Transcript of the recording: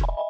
Oh.